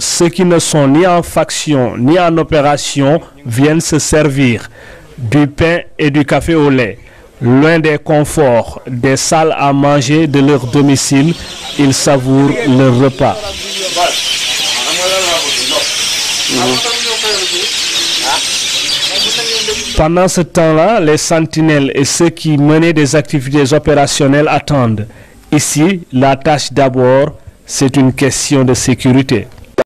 Ceux qui ne sont ni en faction ni en opération viennent se servir du pain et du café au lait. Loin des conforts, des salles à manger de leur domicile, ils savourent leur repas. Pendant ce temps-là, les sentinelles et ceux qui menaient des activités opérationnelles attendent. Ici, la tâche d'abord, c'est une question de sécurité.